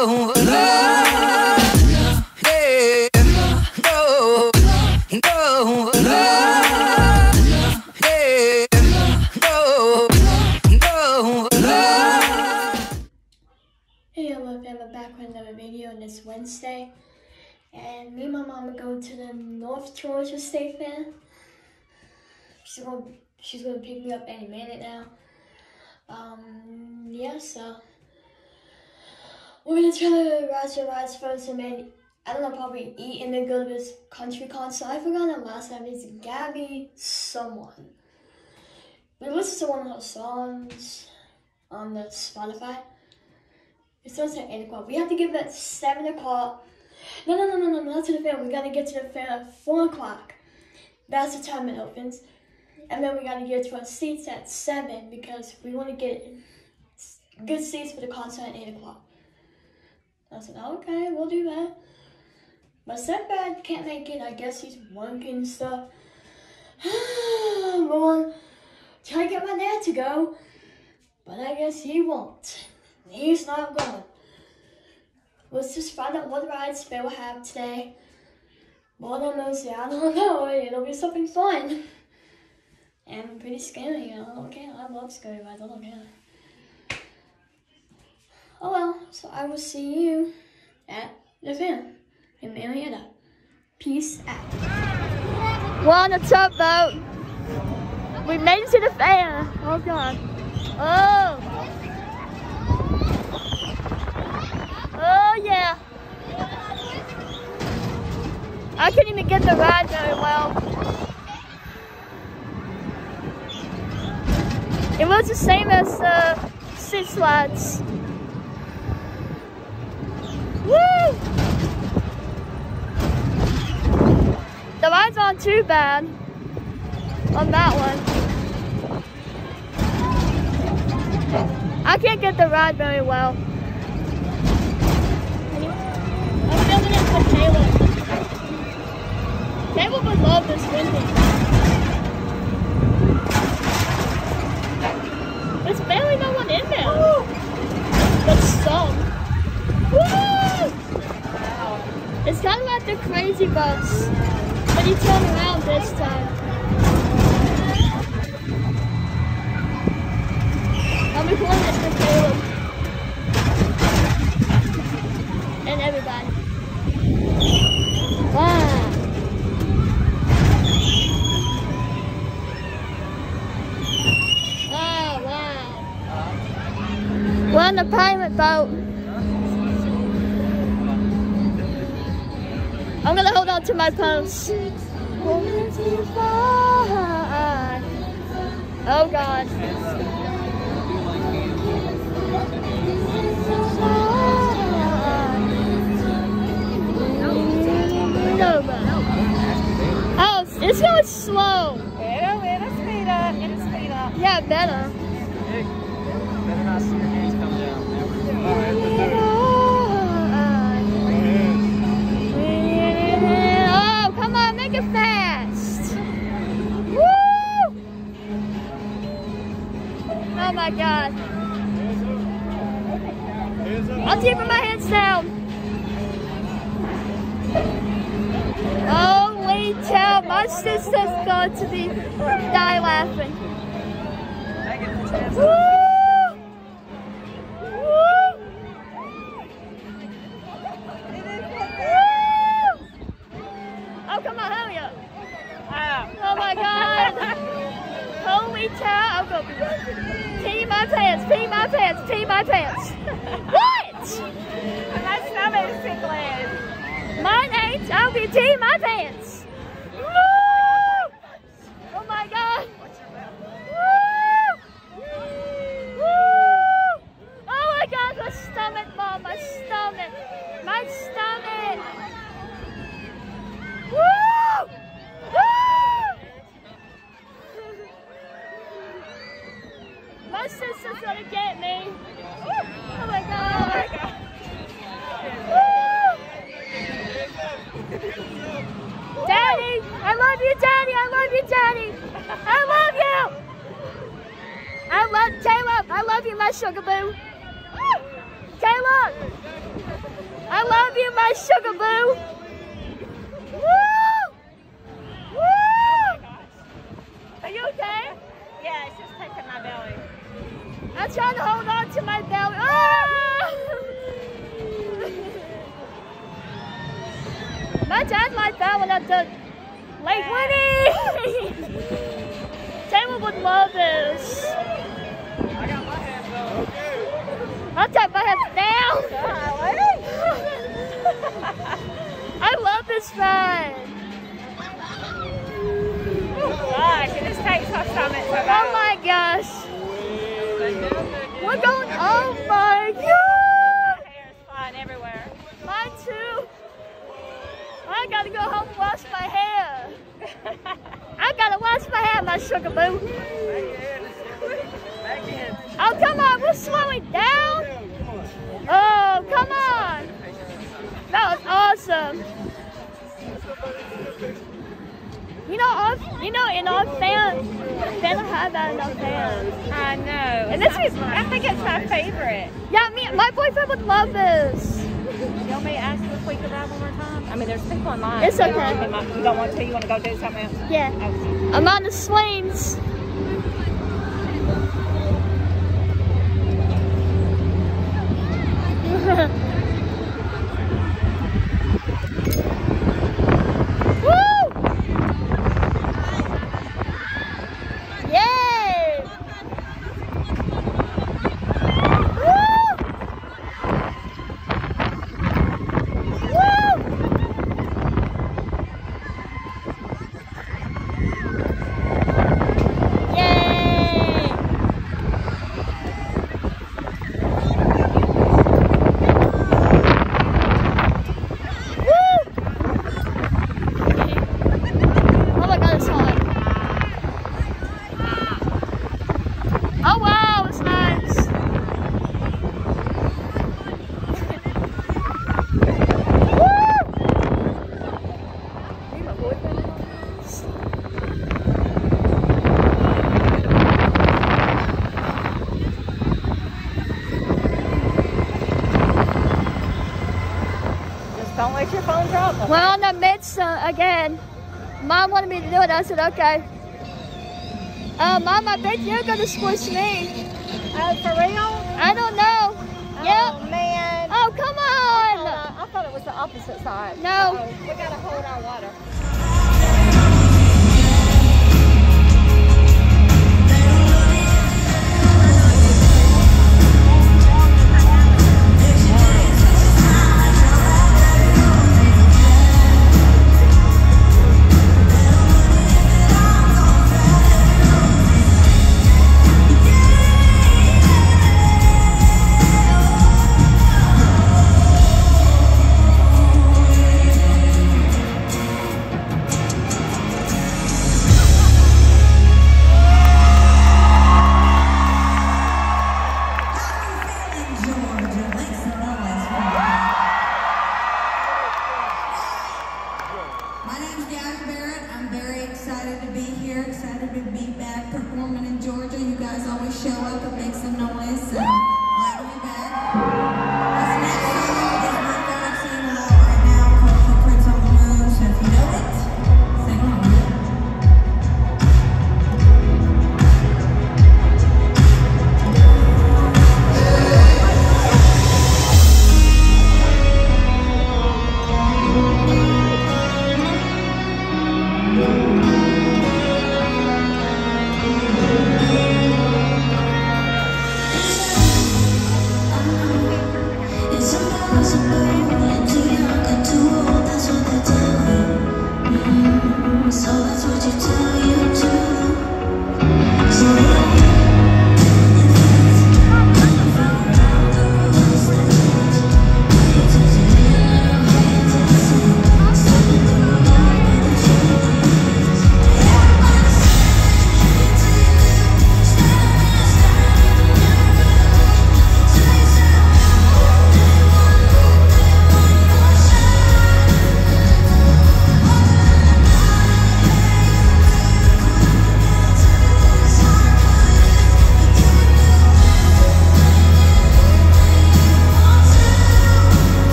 Hey, hello fam, I'm back with another video and it's Wednesday. And me and my mom are going to the North Georgia State Fair. She's gonna she's gonna pick me up any minute now. Um yeah, so we're gonna try to ride some rides first and then I don't know, probably eat and then go to this country concert. I forgot the last time it's Gabby someone. We listened to one of her songs on the Spotify. It starts at 8 o'clock. We have to get there at 7 o'clock. No, no, no, no, no, not to the fair. We gotta get to the fair at 4 o'clock. That's the time it opens. And then we gotta get to our seats at 7 because we wanna get good seats for the concert at 8 o'clock. I said, oh, okay, we'll do that. But Stepdad can't make it. I guess he's working and stuff. well, try to get my dad to go. But I guess he won't. He's not going. Let's just find out what rides Fair will have today. More than yeah, I don't know. It'll be something fun. And I'm pretty scary. I don't care. I love scary rides. I don't care. Oh well, so I will see you at the fair in Marietta. Peace out. We're on the tugboat. We made it to the fair. Oh god. Oh. Oh yeah. I couldn't even get the ride very well. It was the same as the Six Flags. Woo! The ride's not too bad on that one. I can't get the ride very well. I'm filming it for. Caleb would love this window. There's barely no one in there. But some. Woo! It's kind of like the crazy bus, but you turn around this time. I'm recording this for Caleb. And everybody. Wow. Oh, wow. We're on the pirate boat. I'm gonna hold on to my pose. Oh God. Oh, it's going slow. It'll, it'll speed up. It'll speed up. Yeah. Better my God. I'm keeping my hands down. Holy cow, my sister's going to be die laughing. Woo! Look. I love you, my sugar boo. Woo! Woo! Are you okay? Yeah, it's just taking my belly. I'm trying to hold on to my belly. Ah! my dad liked that one at the Lake Winnie. Taylor would love this. I'll take my head down. I love this ride. Gosh, it just takes our stomach so Oh my gosh. Stay down there, kid. We're going, oh my god. My hair is flying everywhere. Mine too. I gotta go home and wash my hair. I gotta wash my hair, my sugar boo. Oh, come on, we're slowing down. Oh, come on. That was awesome. You know, our, you know, in our fan, they don't have that in our fans. I know. And this is- I think it's my favorite. Yeah, me, my boyfriend would love this. You want me to ask if we could ride one more time? I mean, there's people in line. It's okay. You don't want to? You want to go do something else? Yeah, Okay. I'm on the swings. Woo! Yay! Woo! Woo! Yay! Woo! Oh my god, it's hot. Oh wow, it's nice. Just don't let your phone drop. We're on the midst uh, again. Mom wanted me to do it. I said, okay. Uh, Mom, I bet you're going to squish me. Oh, for real? I don't know. Oh, Yep. man. Oh, come on. Uh, I thought it was the opposite side. No. Uh-oh. We gotta hold our water.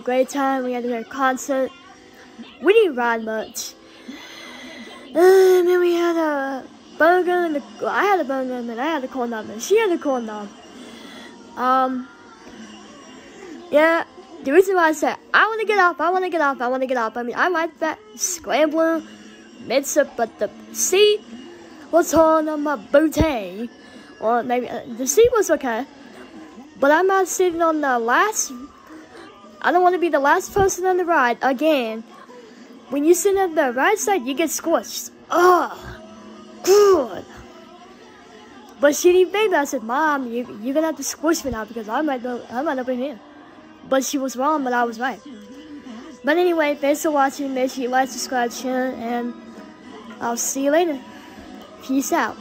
A great time. We had a great concert. We didn't ride much. And then we had a burger and a, well, I had a burger and then I had a corn dog and she had a corn dog. Um, yeah, the reason why I said I want to get up, I want to get up, I want to get up. I mean, I like that scrambler, mix up, but the seat was on my booty. Or maybe uh, the seat was okay, but I'm not sitting on the last. I don't want to be the last person on the ride again. When you sit on the right side, you get squished. Ugh, good. But she didn't baby. I said, Mom, you you're gonna have to squish me now because I might I might up in here. But she was wrong, but I was right. But anyway, thanks for watching. Make sure you like, subscribe, share, and I'll see you later. Peace out.